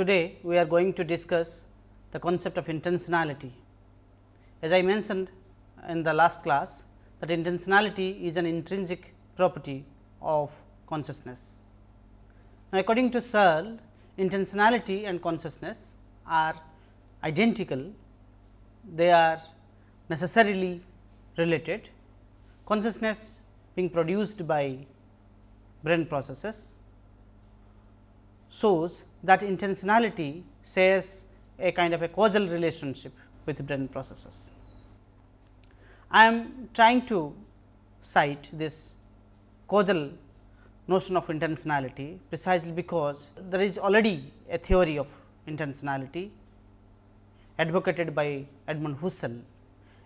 Today, we are going to discuss the concept of intentionality. As I mentioned in the last class that intentionality is an intrinsic property of consciousness. Now, according to Searle, intentionality and consciousness are identical, they are necessarily related. Consciousness being produced by brain processes shows that intentionality shares a kind of a causal relationship with brain processes. I am trying to cite this causal notion of intentionality precisely because there is already a theory of intentionality advocated by Edmund Husserl.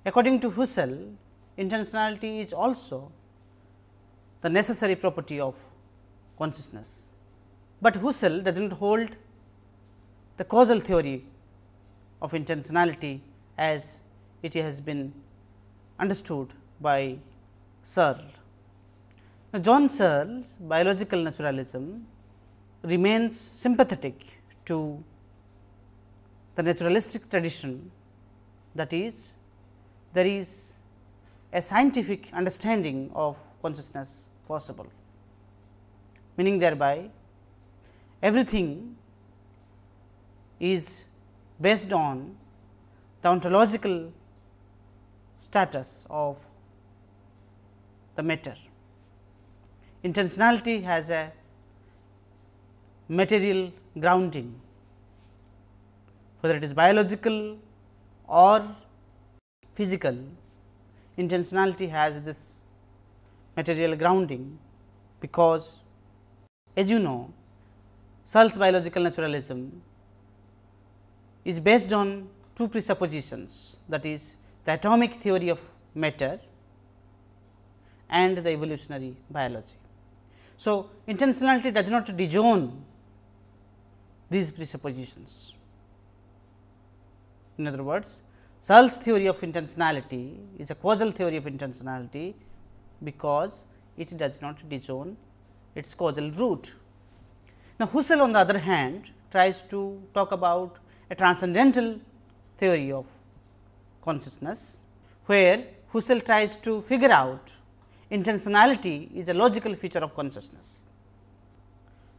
According to Husserl, intentionality is also the necessary property of consciousness but Husserl does not hold the causal theory of intentionality as it has been understood by Searle. Now, John Searle's biological naturalism remains sympathetic to the naturalistic tradition that is there is a scientific understanding of consciousness possible, meaning thereby everything is based on the ontological status of the matter. Intentionality has a material grounding, whether it is biological or physical, intentionality has this material grounding, because as you know Searle's biological naturalism is based on two presuppositions that is the atomic theory of matter and the evolutionary biology. So, intentionality does not disown these presuppositions. In other words, Searle's theory of intentionality is a causal theory of intentionality, because it does not disown its causal root. Now, Husserl on the other hand tries to talk about a transcendental theory of consciousness, where Husserl tries to figure out intentionality is a logical feature of consciousness.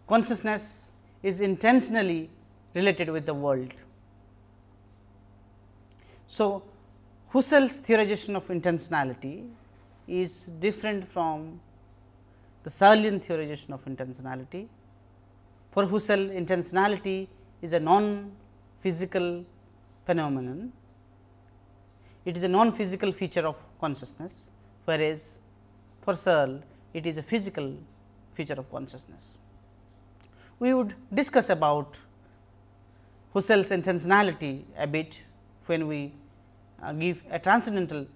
Consciousness is intentionally related with the world. So, Husserl's theorization of intentionality is different from the Searlean theorization of intentionality for Husserl, intentionality is a non-physical phenomenon. It is a non-physical feature of consciousness, whereas for Searle, it is a physical feature of consciousness. We would discuss about Husserl's intentionality a bit when we uh, give a transcendental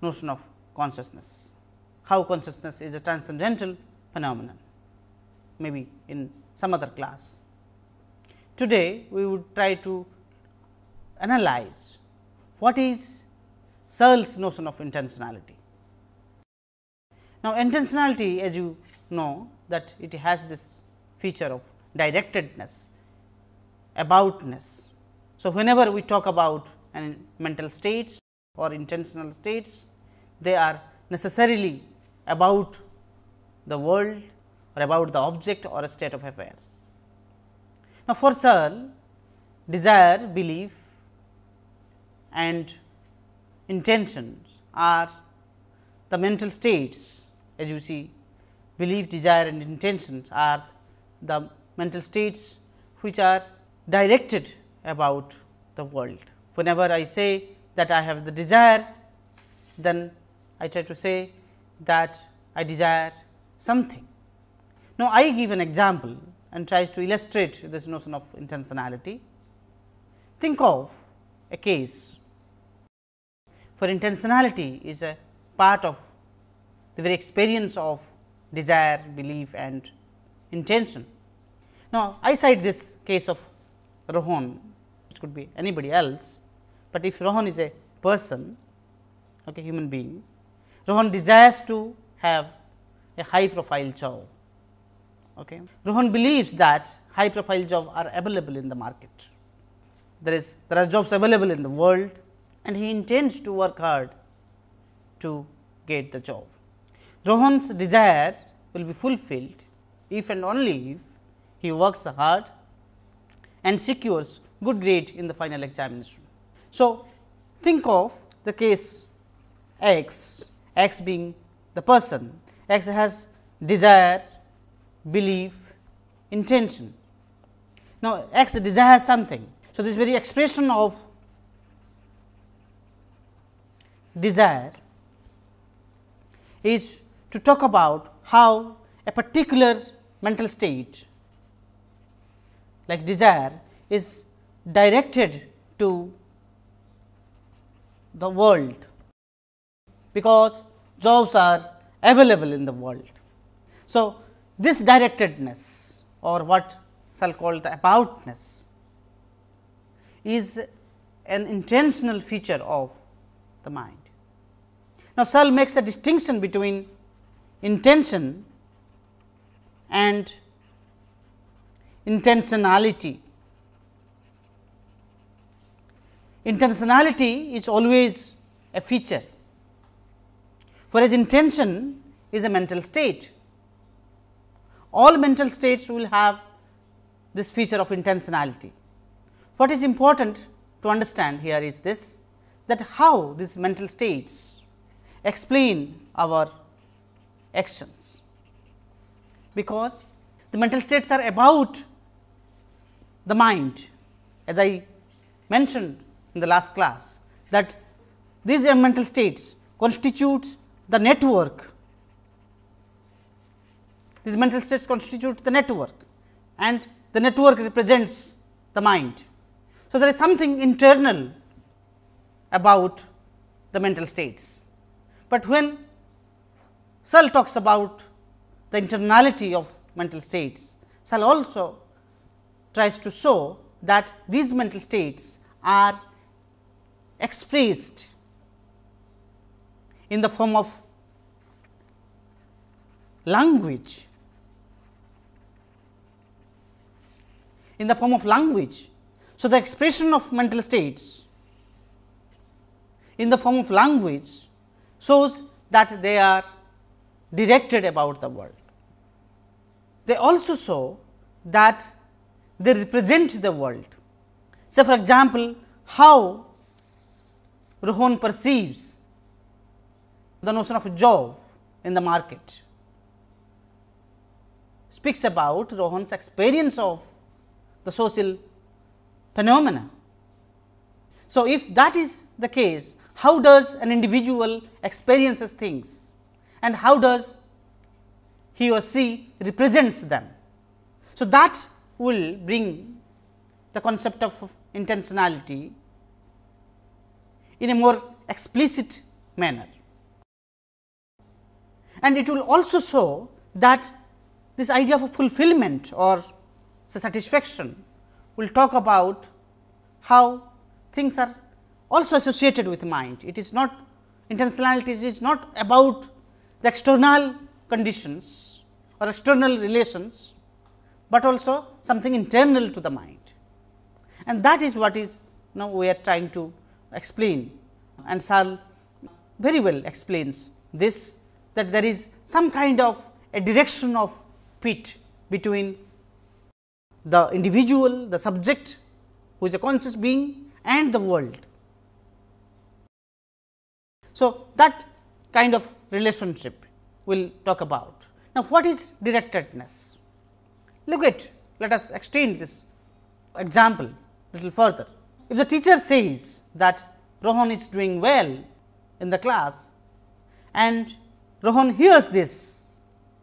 notion of consciousness, how consciousness is a transcendental phenomenon, maybe in some other class. Today, we would try to analyze what is Searle's notion of intentionality. Now, intentionality as you know that it has this feature of directedness, aboutness. So, whenever we talk about an mental states or intentional states, they are necessarily about the world or about the object or a state of affairs. Now, for Searle, desire, belief and intentions are the mental states as you see belief, desire and intentions are the mental states which are directed about the world. Whenever I say that I have the desire, then I try to say that I desire something. Now, I give an example and try to illustrate this notion of intentionality. Think of a case for intentionality is a part of the very experience of desire, belief and intention. Now, I cite this case of Rohan, it could be anybody else, but if Rohan is a person, okay, human being, Rohan desires to have a high profile job Okay. Rohan believes that high profile jobs are available in the market. There is there are jobs available in the world and he intends to work hard to get the job. Rohan's desire will be fulfilled if and only if he works hard and secures good grade in the final examination. So, think of the case x, x being the person, x has desire, belief, intention. Now, x desires something. So, this very expression of desire is to talk about how a particular mental state like desire is directed to the world because jobs are available in the world. So, this directedness or what shall call the aboutness is an intentional feature of the mind. Now, Searle makes a distinction between intention and intentionality. Intentionality is always a feature, whereas intention is a mental state. All mental states will have this feature of intentionality. What is important to understand here is this that how these mental states explain our actions, because the mental states are about the mind as I mentioned in the last class that these mental states constitute the network these mental states constitute the network and the network represents the mind. So, there is something internal about the mental states, but when Searle talks about the internality of mental states, Searle also tries to show that these mental states are expressed in the form of language in the form of language. So, the expression of mental states in the form of language shows that they are directed about the world. They also show that they represent the world. So, for example, how Rohan perceives the notion of job in the market speaks about Rohan's experience of the social phenomena. So, if that is the case, how does an individual experiences things and how does he or she represents them. So, that will bring the concept of intentionality in a more explicit manner. And it will also show that this idea of fulfillment or so, satisfaction we will talk about how things are also associated with mind. It is not intentionality it is not about the external conditions or external relations, but also something internal to the mind. And that is what is now we are trying to explain and Searle very well explains this that there is some kind of a direction of fit between the individual, the subject who is a conscious being and the world. So, that kind of relationship we will talk about. Now, what is directedness? Look at let us extend this example little further. If the teacher says that Rohan is doing well in the class and Rohan hears this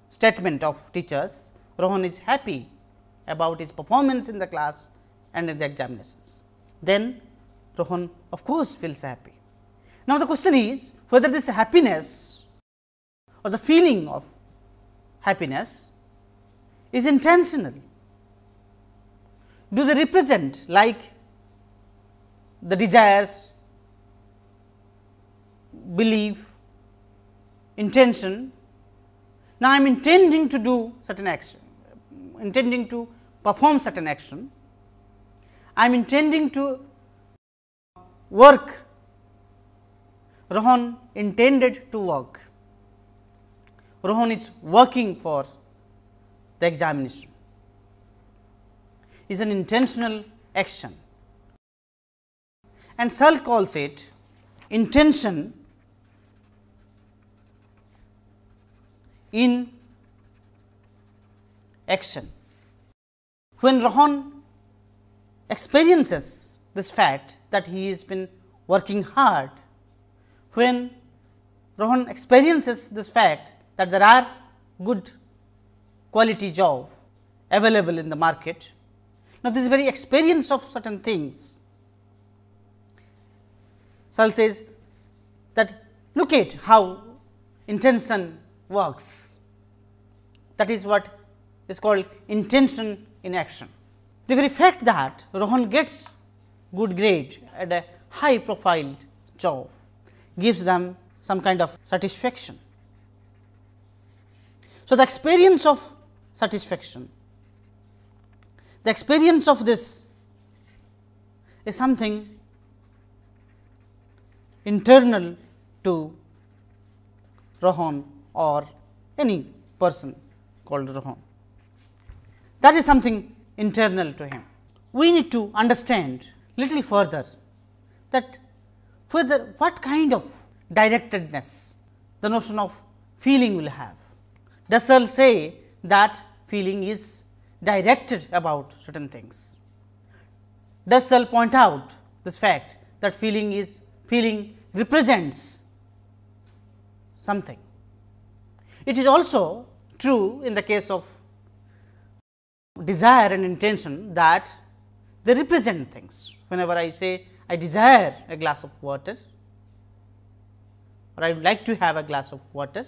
statement of teachers, Rohan is happy about his performance in the class and in the examinations. Then Rohan of course, feels happy. Now, the question is whether this happiness or the feeling of happiness is intentional. Do they represent like the desires, belief, intention. Now, I am intending to do certain action intending to perform certain action, I am intending to work, Rohan intended to work. Rohan is working for the examination is an intentional action and Searle calls it intention in action. When Rohan experiences this fact that he has been working hard, when Rohan experiences this fact that there are good quality job available in the market. Now, this very experience of certain things, Searle says that look at how intention works. That is what is called intention in action. The very fact that Rohan gets good grade at a high profile job gives them some kind of satisfaction. So, the experience of satisfaction, the experience of this is something internal to Rohan or any person called Rohan. That is something internal to him. We need to understand little further that further what kind of directedness the notion of feeling will have. Does Searle say that feeling is directed about certain things? Does Searle point out this fact that feeling is feeling represents something? It is also true in the case of desire and intention that they represent things. Whenever I say I desire a glass of water or I would like to have a glass of water,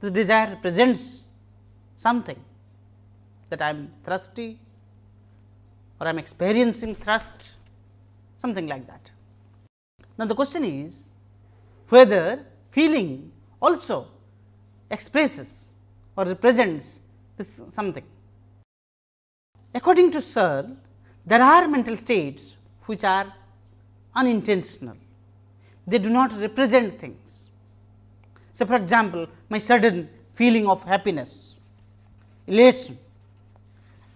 the desire represents something that I am thirsty or I am experiencing thirst, something like that. Now, the question is whether feeling also expresses or represents this something. According to Searle, there are mental states which are unintentional, they do not represent things. So, for example, my sudden feeling of happiness, elation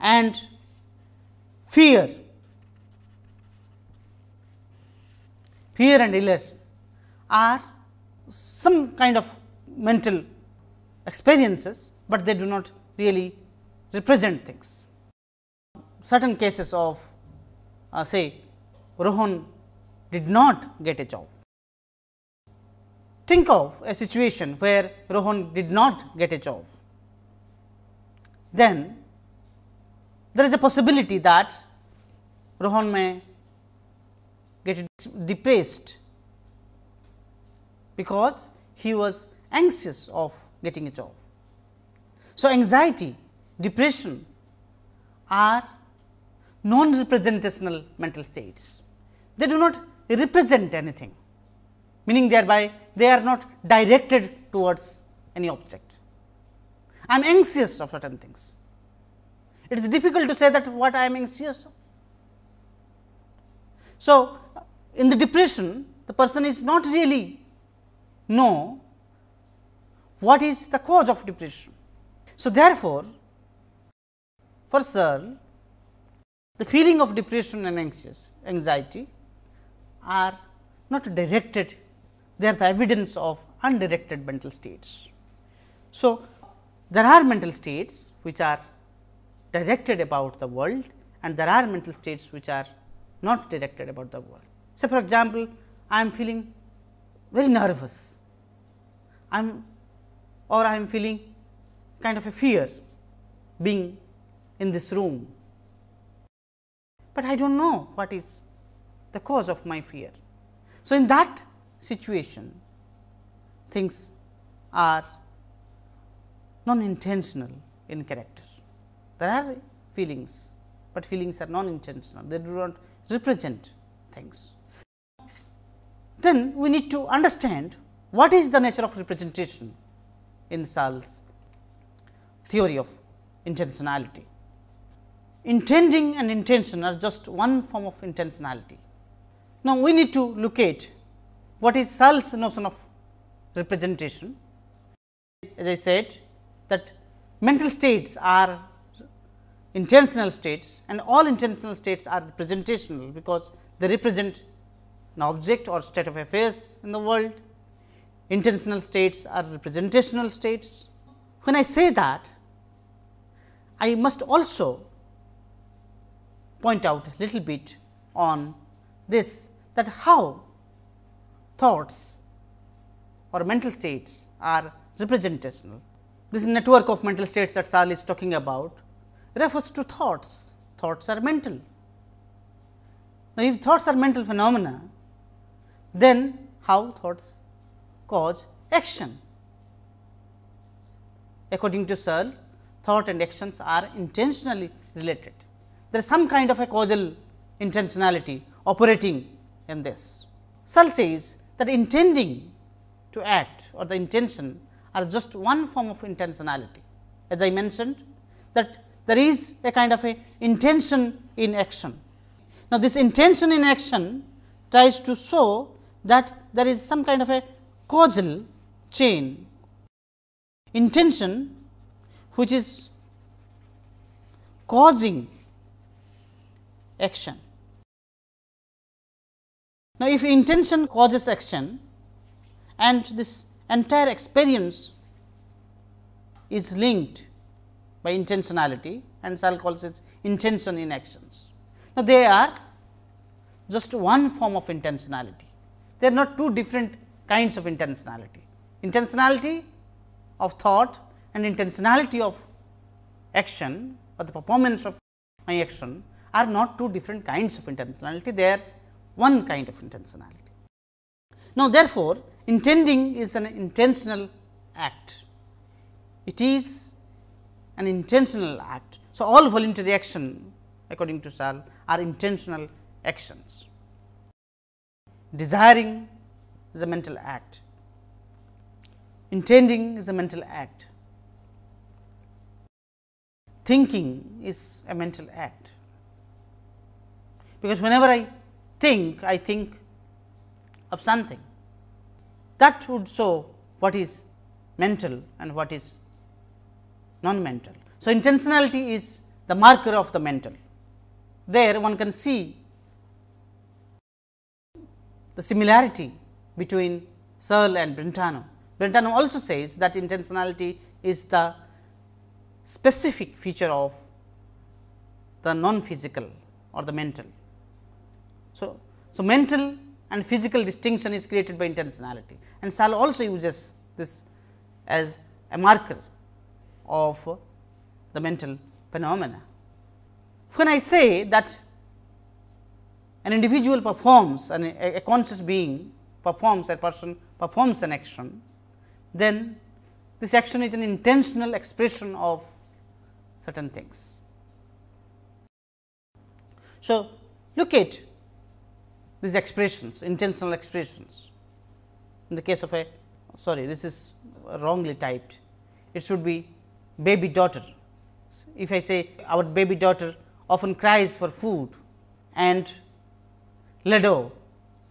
and fear, fear and elation are some kind of mental experiences, but they do not really represent things. Certain cases of uh, say Rohan did not get a job. Think of a situation where Rohan did not get a job. Then there is a possibility that Rohan may get depressed because he was anxious of getting a job. So, anxiety, depression are non-representational mental states. They do not represent anything, meaning thereby they are not directed towards any object. I am anxious of certain things. It is difficult to say that what I am anxious of. So, uh, in the depression, the person is not really know what is the cause of depression. So, therefore, for Searle, the feeling of depression and anxious anxiety are not directed, they are the evidence of undirected mental states. So, there are mental states which are directed about the world and there are mental states which are not directed about the world. So, for example, I am feeling very nervous, I am or I am feeling kind of a fear being in this room, but I do not know what is the cause of my fear. So, in that situation things are non intentional in character. There are feelings, but feelings are non intentional, they do not represent things. Then we need to understand what is the nature of representation in Searle's theory of intentionality. Intending and intention are just one form of intentionality. Now, we need to look at what is Searle's notion of representation. As I said that mental states are intentional states and all intentional states are representational, because they represent an object or state of affairs in the world. Intentional states are representational states. When I say that, I must also point out a little bit on this that how thoughts or mental states are representational. This network of mental states that Searle is talking about refers to thoughts. Thoughts are mental. Now, if thoughts are mental phenomena, then how thoughts cause action? According to Searle, thought and actions are intentionally related. There is some kind of a causal intentionality operating in this. Searle says that intending to act or the intention are just one form of intentionality. As I mentioned that there is a kind of a intention in action. Now, this intention in action tries to show that there is some kind of a causal chain intention which is causing action. Now, if intention causes action and this entire experience is linked by intentionality and Searle calls it intention in actions. Now, they are just one form of intentionality. They are not two different kinds of intentionality. Intentionality of thought and intentionality of action or the performance of my action are not two different kinds of intentionality, they are one kind of intentionality. Now, therefore, intending is an intentional act. It is an intentional act. So, all voluntary action according to Searle are intentional actions. Desiring is a mental act, intending is a mental act, thinking is a mental act. Because whenever I think, I think of something that would show what is mental and what is non-mental. So, intentionality is the marker of the mental. There one can see the similarity between Searle and Brentano. Brentano also says that intentionality is the specific feature of the non-physical or the mental. So, so mental and physical distinction is created by intentionality and Searle also uses this as a marker of the mental phenomena. When I say that an individual performs an, a, a conscious being performs a person performs an action, then this action is an intentional expression of certain things. So, look at these expressions intentional expressions. In the case of a sorry this is wrongly typed. It should be baby daughter. If i say our baby daughter often cries for food and Lado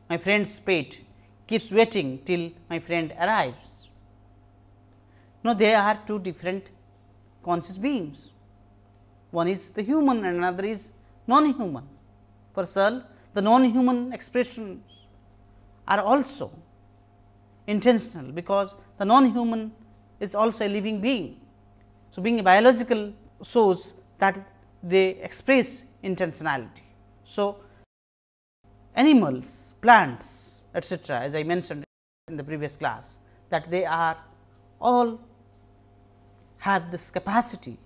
my friend's pet keeps waiting till my friend arrives. Now, they are two different conscious beings. One is the human and another is non human for Searle the non-human expressions are also intentional, because the non-human is also a living being. So, being a biological shows that they express intentionality. So, animals, plants etcetera as I mentioned in the previous class that they are all have this capacity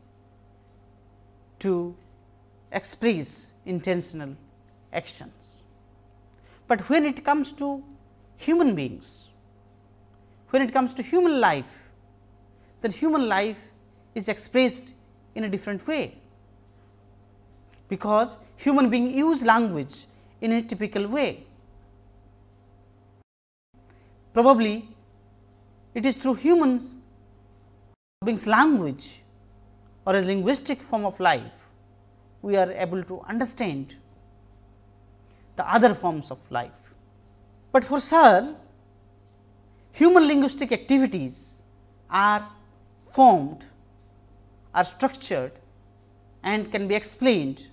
to express intentional actions. But when it comes to human beings, when it comes to human life, then human life is expressed in a different way, because human being use language in a typical way. Probably it is through humans beings language or a linguistic form of life, we are able to understand the other forms of life. But for Searle, human linguistic activities are formed, are structured and can be explained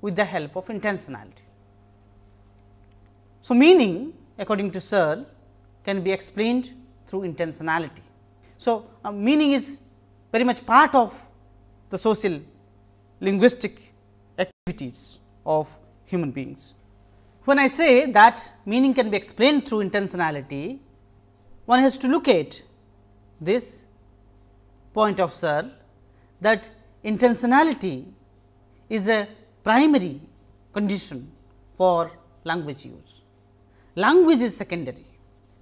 with the help of intentionality. So, meaning according to Searle can be explained through intentionality. So, uh, meaning is very much part of the social linguistic activities of human beings. When I say that meaning can be explained through intentionality, one has to look at this point of Searle that intentionality is a primary condition for language use. Language is secondary,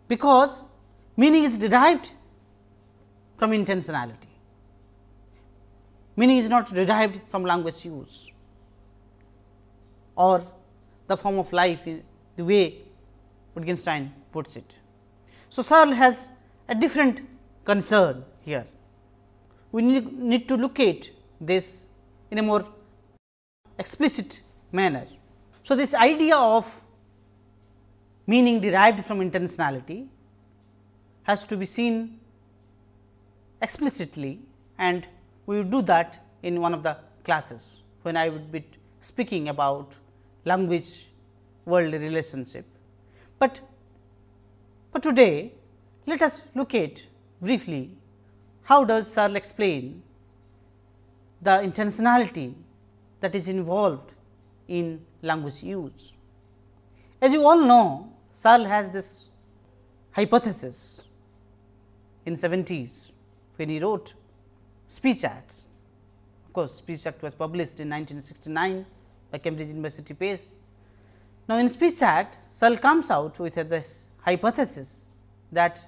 because meaning is derived from intentionality. Meaning is not derived from language use or the form of life in the way Wittgenstein puts it. So, Searle has a different concern here. We need, to look at this in a more explicit manner. So, this idea of meaning derived from intentionality has to be seen explicitly and we will do that in one of the classes when I would be speaking about language world relationship. But for today let us look at briefly how does Searle explain the intentionality that is involved in language use. As you all know Searle has this hypothesis in 70s when he wrote Speech Acts. Of course, Speech Act was published in 1969 by Cambridge University Press. Now, in Speech Act, Searle comes out with this hypothesis that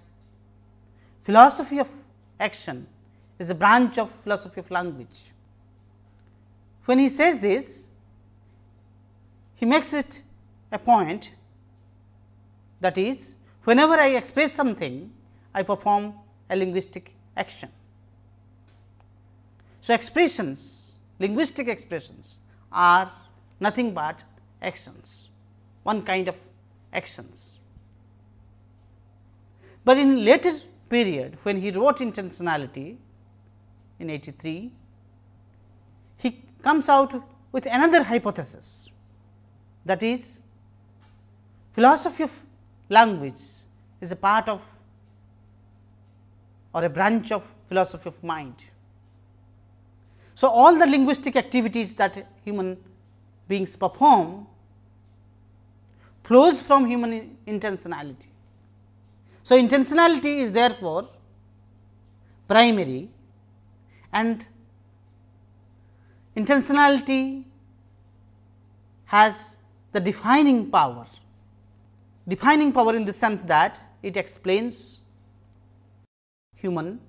philosophy of action is a branch of philosophy of language. When he says this, he makes it a point that is whenever I express something, I perform a linguistic action. So, expressions, linguistic expressions are nothing but actions, one kind of actions. But in later period when he wrote intentionality in 83, he comes out with another hypothesis that is philosophy of language is a part of or a branch of philosophy of mind. So, all the linguistic activities that human beings perform flows from human intentionality. So, intentionality is therefore primary and intentionality has the defining power defining power in the sense that it explains human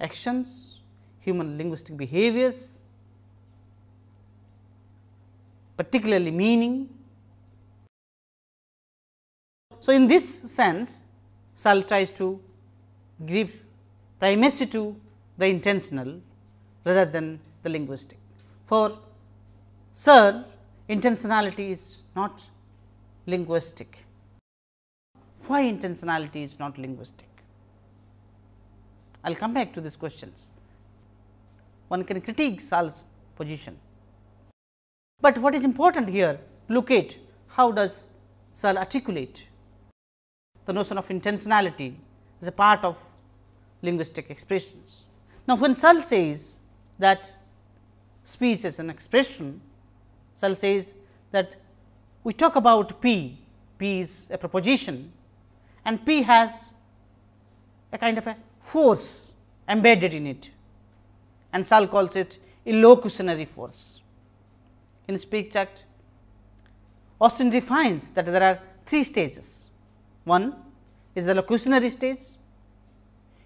actions, human linguistic behaviors, particularly meaning. So, in this sense Searle tries to give primacy to the intentional rather than the linguistic. For Searle, intentionality is not linguistic why intentionality is not linguistic? I will come back to these questions. One can critique Searle's position, but what is important here look at how does Searle articulate the notion of intentionality as a part of linguistic expressions. Now, when Searle says that speech is an expression, Searle says that we talk about P, P is a proposition and P has a kind of a force embedded in it and Searle calls it illocutionary force. In speech act, Austin defines that there are three stages. One is the locutionary stage,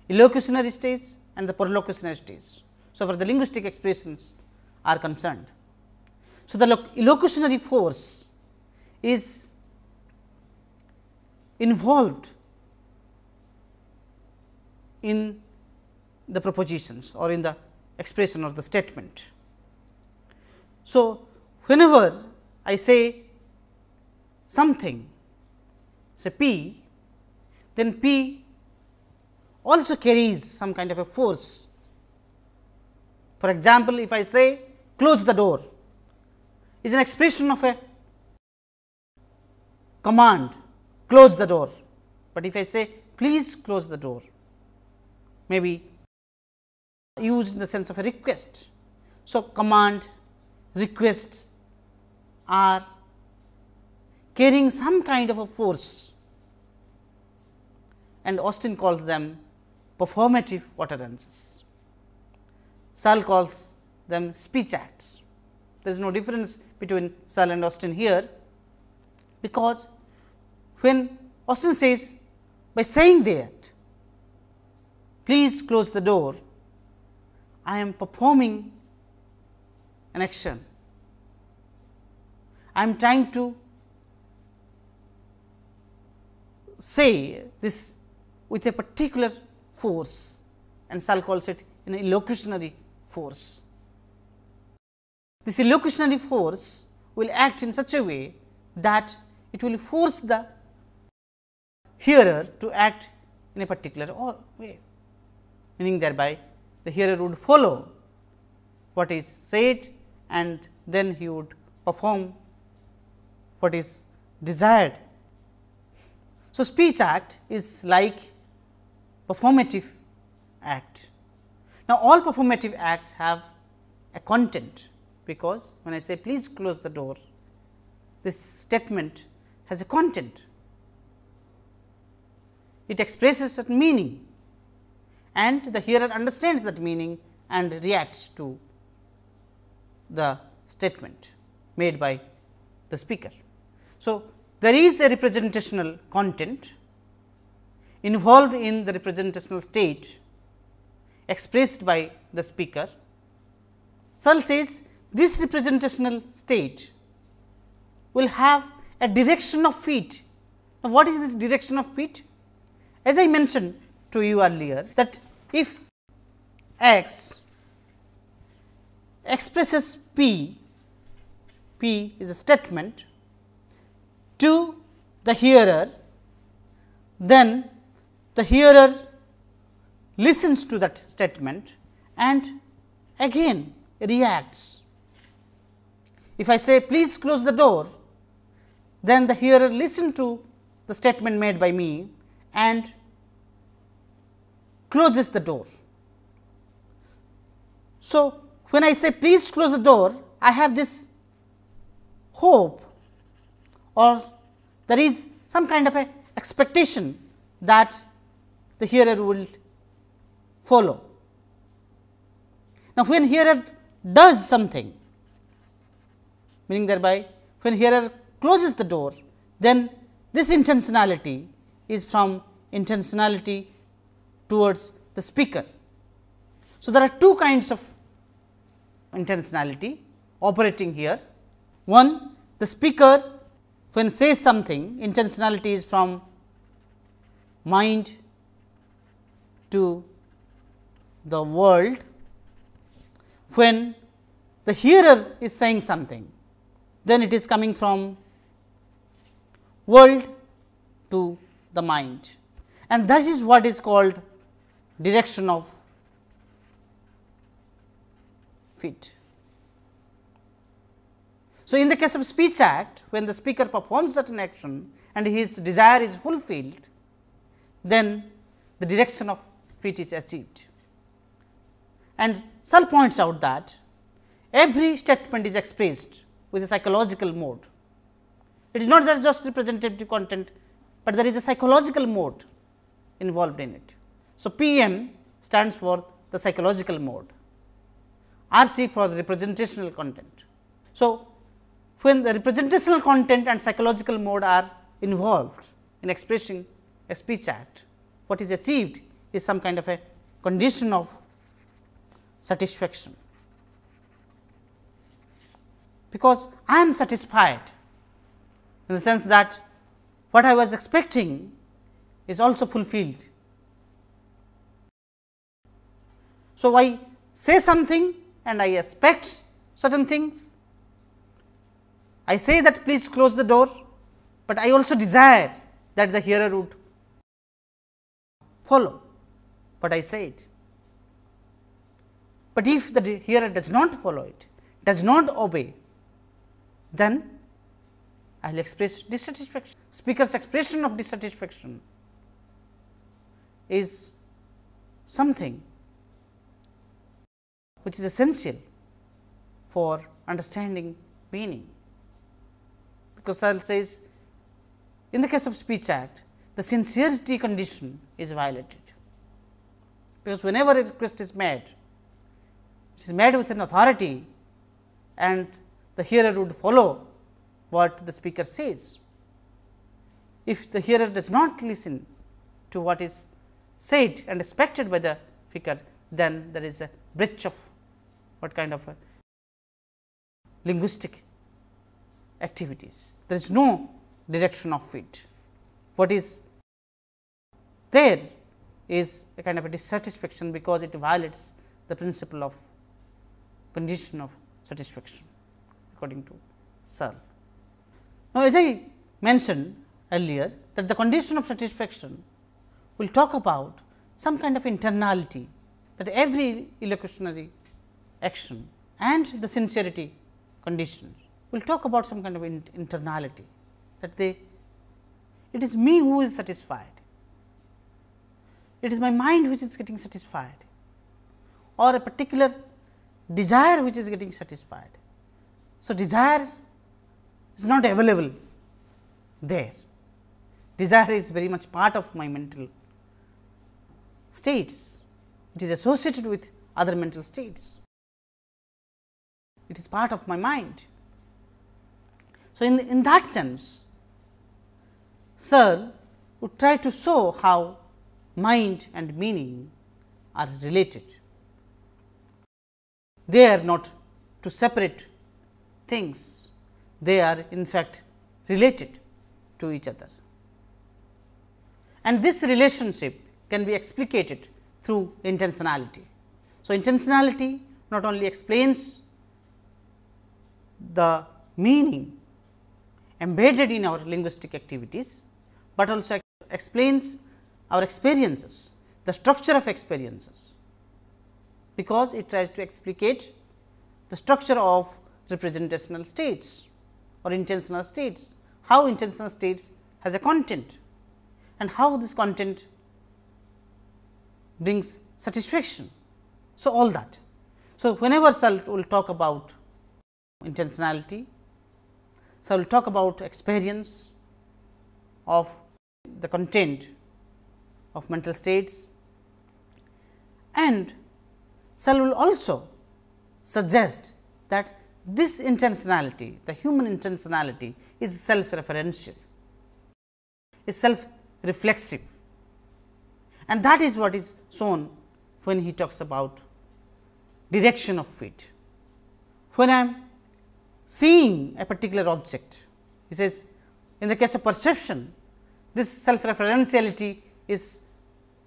illocutionary stage and the perlocutionary stage. So, for the linguistic expressions are concerned. So, the illocutionary force is involved in the propositions or in the expression or the statement. So, whenever I say something say P, then P also carries some kind of a force. For example, if I say close the door is an expression of a command close the door, but if I say please close the door may be used in the sense of a request. So, command request are carrying some kind of a force and Austin calls them performative utterances. Searle calls them speech acts. There is no difference between Searle and Austin here, because when Austin says by saying that please close the door, I am performing an action. I am trying to say this with a particular force and Searle calls it an illocutionary force. This illocutionary force will act in such a way that it will force the hearer to act in a particular way, meaning thereby the hearer would follow what is said and then he would perform what is desired. So, speech act is like performative act. Now, all performative acts have a content, because when I say please close the door, this statement has a content. It expresses certain meaning and the hearer understands that meaning and reacts to the statement made by the speaker. So, there is a representational content involved in the representational state expressed by the speaker. Searle says this representational state will have a direction of fit. Now, what is this direction of fit? As I mentioned to you earlier that if x expresses p, p is a statement to the hearer, then the hearer listens to that statement and again reacts. If I say please close the door, then the hearer listens to the statement made by me and closes the door. So, when I say please close the door, I have this hope or there is some kind of a expectation that the hearer will follow. Now, when hearer does something, meaning thereby when hearer closes the door, then this intentionality is from intentionality towards the speaker. So, there are two kinds of intentionality operating here. One, the speaker when says something, intentionality is from mind to the world when the hearer is saying something, then it is coming from world to the mind and that is what is called direction of fit. So, in the case of speech act when the speaker performs certain action and his desire is fulfilled, then the direction of fit is achieved. And Searle points out that every statement is expressed with a psychological mode. It is not that just representative content, but there is a psychological mode involved in it. So, P m stands for the psychological mode, R c for the representational content. So, when the representational content and psychological mode are involved in expressing a speech act, what is achieved is some kind of a condition of satisfaction. Because I am satisfied in the sense that what I was expecting is also fulfilled. So, I say something and I expect certain things. I say that please close the door, but I also desire that the hearer would follow what I said. But if the hearer does not follow it, does not obey, then I will express dissatisfaction. Speaker's expression of dissatisfaction is something which is essential for understanding meaning. Searle says in the case of speech act the sincerity condition is violated. Because whenever a request is made, it is made with an authority and the hearer would follow what the speaker says. If the hearer does not listen to what is said and expected by the speaker, then there is a breach of what kind of a linguistic activities. There is no direction of fit. What is there is a kind of a dissatisfaction, because it violates the principle of condition of satisfaction according to Searle. Now, as I mentioned earlier that the condition of satisfaction will talk about some kind of internality that every illocutionary action and the sincerity conditions will talk about some kind of in internality that they it is me who is satisfied, it is my mind which is getting satisfied or a particular desire which is getting satisfied. So, desire is not available there. Desire is very much part of my mental states. It is associated with other mental states. It is part of my mind. So, in, in that sense, Searle would try to show how mind and meaning are related. They are not to separate things they are in fact related to each other. And this relationship can be explicated through intentionality. So, intentionality not only explains the meaning embedded in our linguistic activities, but also explains our experiences, the structure of experiences, because it tries to explicate the structure of representational states or intentional states, how intentional states has a content and how this content brings satisfaction. So, all that. So, whenever Searle will talk about intentionality, Searle will talk about experience of the content of mental states and Searle will also suggest that this intentionality, the human intentionality is self referential, is self reflexive and that is what is shown when he talks about direction of fit. When I am seeing a particular object, he says in the case of perception, this self referentiality is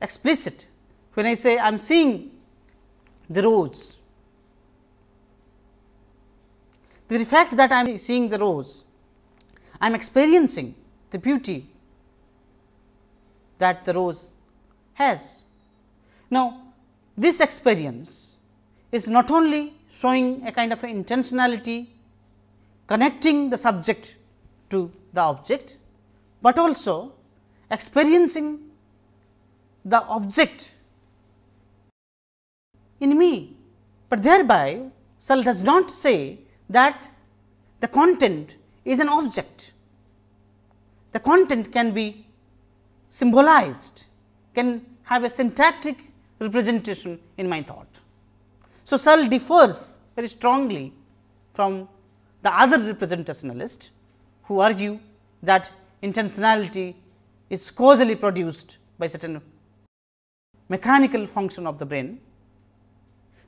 explicit. When I say I am seeing the rose, the fact that I am seeing the rose, I am experiencing the beauty that the rose has. Now, this experience is not only showing a kind of intentionality connecting the subject to the object, but also experiencing the object in me, but thereby Searle does not say that the content is an object. The content can be symbolized, can have a syntactic representation in my thought. So, Searle differs very strongly from the other representationalists who argue that intentionality is causally produced by certain mechanical function of the brain.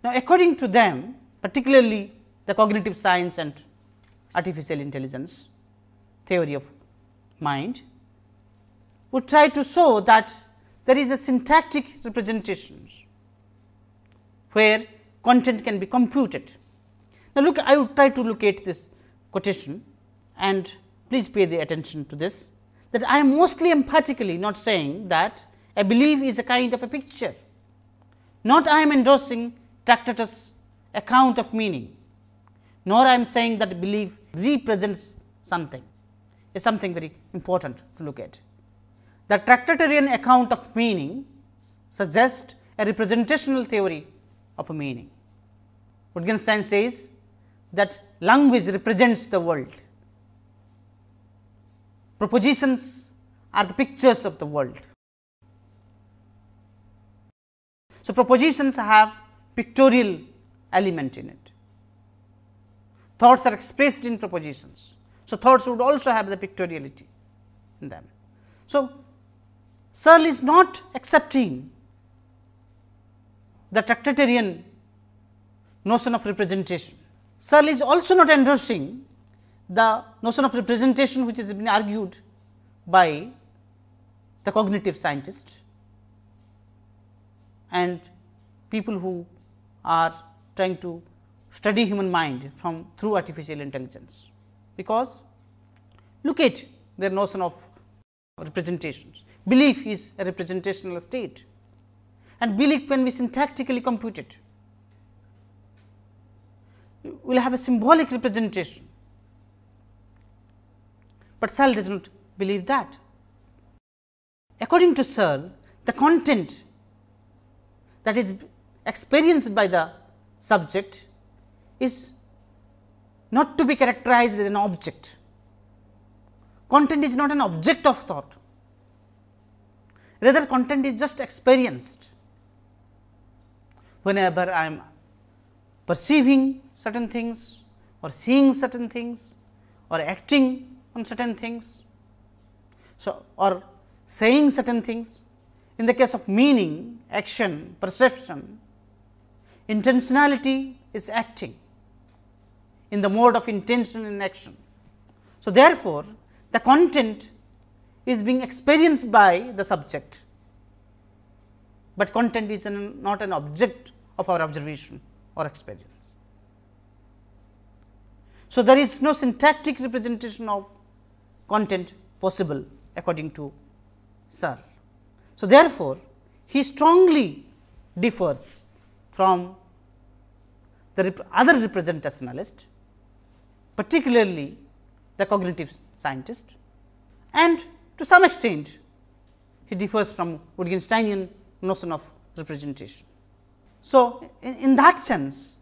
Now, according to them particularly the cognitive science and artificial intelligence theory of mind would try to show that there is a syntactic representations, where content can be computed. Now, look I would try to look at this quotation and please pay the attention to this that I am mostly emphatically not saying that a belief is a kind of a picture, not I am endorsing Tractatus account of meaning, nor I am saying that belief represents something, is something very important to look at. The Tractatarian account of meaning suggests a representational theory of a meaning. Wittgenstein says that language represents the world. Propositions are the pictures of the world. So, propositions have pictorial element in it. Thoughts are expressed in propositions. So, thoughts would also have the pictoriality in them. So, Searle is not accepting the Tractatarian notion of representation. Searle is also not endorsing the notion of representation which has been argued by the cognitive scientists and people who are trying to study human mind from through artificial intelligence, because look at their notion of representations. Belief is a representational state and belief can be syntactically computed will have a symbolic representation, but Searle does not believe that. According to Searle, the content that is experienced by the subject is not to be characterized as an object. Content is not an object of thought, rather content is just experienced. Whenever I am perceiving certain things or seeing certain things or acting on certain things. So, or saying certain things in the case of meaning, action, perception, intentionality is acting in the mode of intention and action. So, therefore, the content is being experienced by the subject, but content is an, not an object of our observation or experience. So, there is no syntactic representation of content possible according to Searle. So, therefore, he strongly differs from the rep other representationalist, particularly the cognitive scientist and to some extent he differs from Wittgensteinian notion of representation. So, in, in that sense,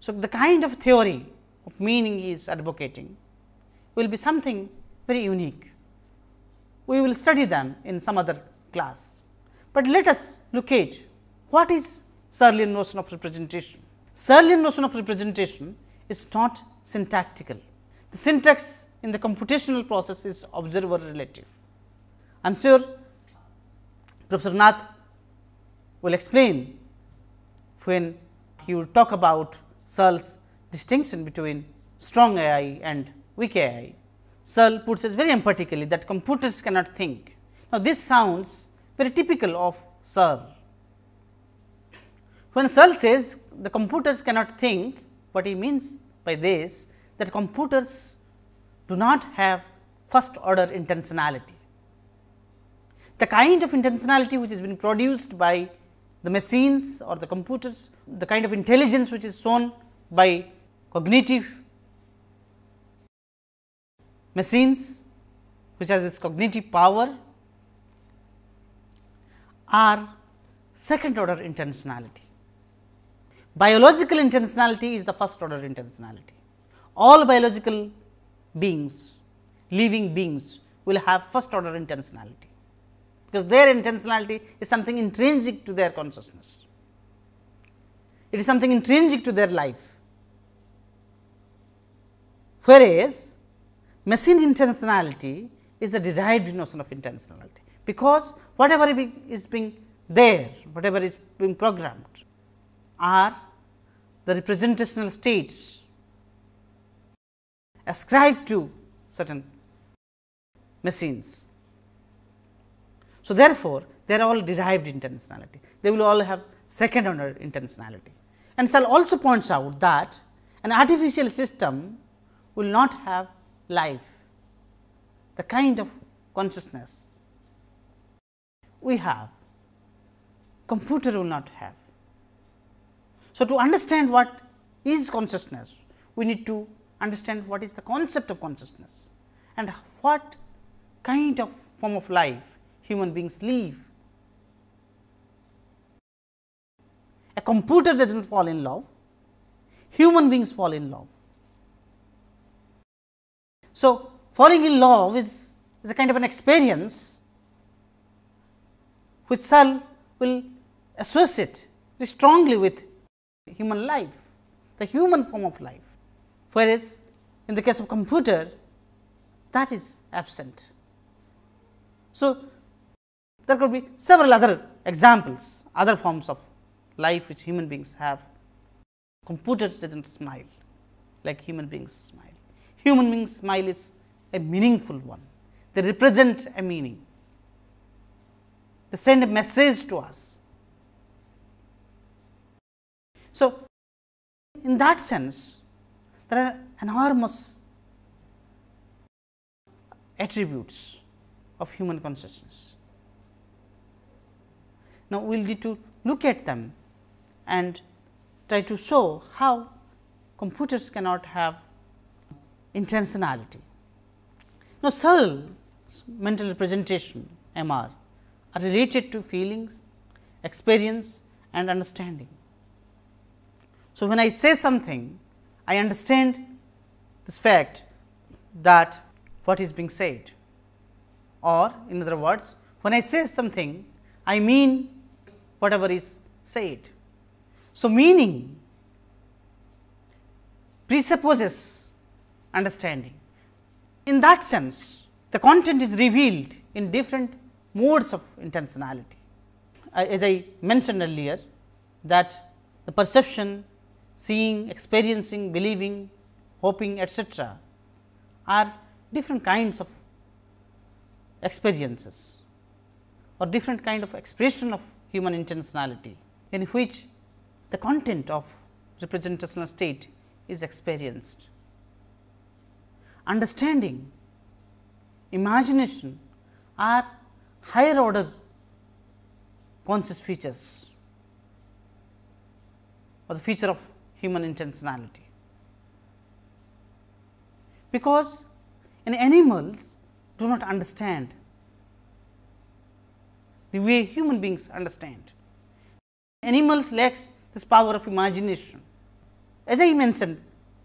so the kind of theory of meaning is advocating will be something very unique. We will study them in some other class, but let us look at what is Searlean notion of representation. Searlean notion of representation is not syntactical. The syntax in the computational process is observer relative. I am sure Professor Nath will explain when he will talk about Searle's distinction between strong AI and weak AI. Searle puts it very emphatically that computers cannot think. Now, this sounds very typical of Searle. When Searle says the computers cannot think, what he means by this that computers do not have first order intentionality. The kind of intentionality which has been produced by the machines or the computers, the kind of intelligence which is shown by cognitive machines which has this cognitive power are second order intentionality. Biological intentionality is the first order intentionality. All biological beings, living beings will have first order intentionality, because their intentionality is something intrinsic to their consciousness. It is something intrinsic to their life whereas machine intentionality is a derived notion of intentionality, because whatever is being there, whatever is being programmed are the representational states ascribed to certain machines. So, therefore, they are all derived intentionality, they will all have second order intentionality. And Searle also points out that an artificial system will not have life, the kind of consciousness we have, computer will not have. So, to understand what is consciousness, we need to understand what is the concept of consciousness and what kind of form of life human beings live. A computer does not fall in love, human beings fall in love. So, falling in love is, is a kind of an experience which Searle will associate strongly with human life, the human form of life, whereas in the case of computer that is absent. So, there could be several other examples, other forms of life which human beings have. Computer does not smile like human beings smile. Human beings smile is a meaningful one. They represent a meaning. They send a message to us. So, in that sense, there are enormous attributes of human consciousness. Now, we will need to look at them and try to show how computers cannot have intentionality. Now, Searle's mental representation MR are related to feelings, experience and understanding. So, when I say something, I understand this fact that what is being said or in other words, when I say something, I mean whatever is said. So, meaning presupposes understanding. In that sense, the content is revealed in different modes of intentionality. Uh, as I mentioned earlier that the perception, seeing, experiencing, believing, hoping etcetera are different kinds of experiences or different kind of expression of human intentionality in which the content of representational state is experienced. Understanding, imagination are higher order conscious features or the feature of human intentionality. Because in animals do not understand the way human beings understand. Animals lacks this power of imagination. As I mentioned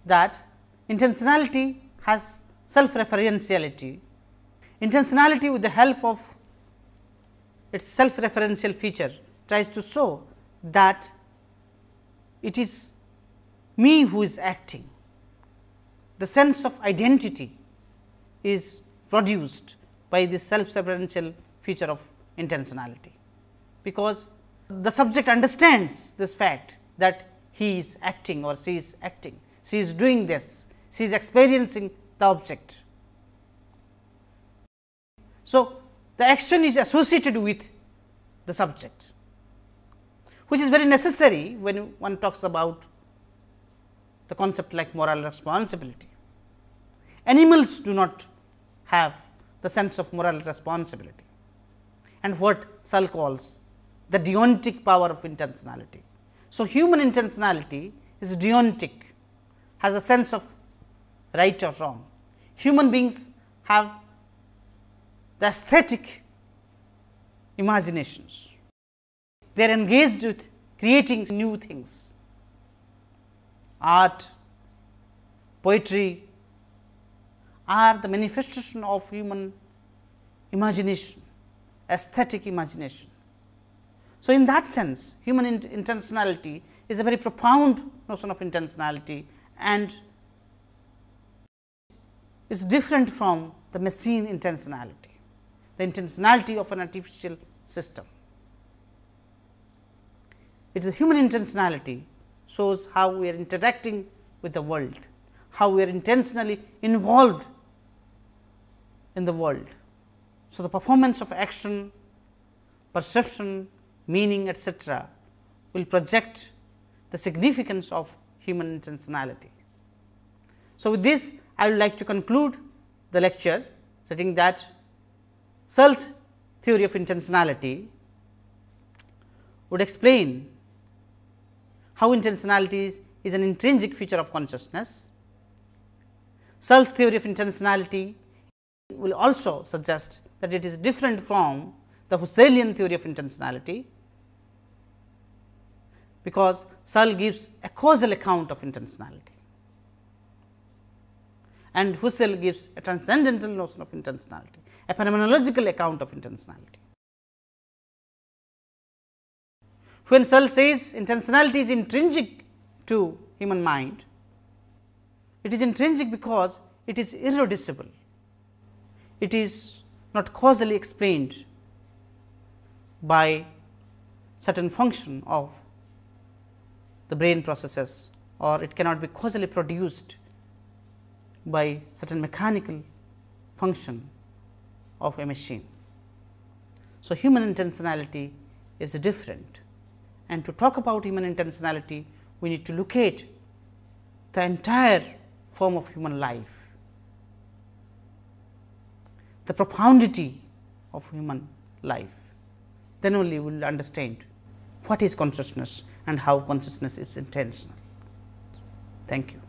that intentionality has self referentiality. Intentionality with the help of its self referential feature tries to show that it is me who is acting. The sense of identity is produced by this self referential feature of intentionality, because the subject understands this fact that he is acting or she is acting, she is doing this, she is experiencing the object. So, the action is associated with the subject, which is very necessary when one talks about the concept like moral responsibility. Animals do not have the sense of moral responsibility and what Searle calls the deontic power of intentionality. So, human intentionality is deontic, has a sense of right or wrong. Human beings have the aesthetic imaginations. They are engaged with creating new things, art, poetry are the manifestation of human imagination, aesthetic imagination. So, in that sense human int intentionality is a very profound notion of intentionality and is different from the machine intentionality, the intentionality of an artificial system. It is the human intentionality shows how we are interacting with the world, how we are intentionally involved in the world. So, the performance of action, perception, meaning etcetera will project the significance of human intentionality. So, with this I would like to conclude the lecture stating that Searle's theory of intentionality would explain how intentionality is, is an intrinsic feature of consciousness. Searle's theory of intentionality will also suggest that it is different from the Husserlian theory of intentionality, because Searle gives a causal account of intentionality and Husserl gives a transcendental notion of intentionality, a phenomenological account of intentionality. When Searle says intentionality is intrinsic to human mind, it is intrinsic because it is irreducible. It is not causally explained by certain function of the brain processes or it cannot be causally produced by certain mechanical function of a machine. So, human intentionality is different and to talk about human intentionality we need to locate the entire form of human life, the profundity of human life, then only we will understand what is consciousness and how consciousness is intentional. Thank you.